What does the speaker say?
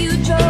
you drove.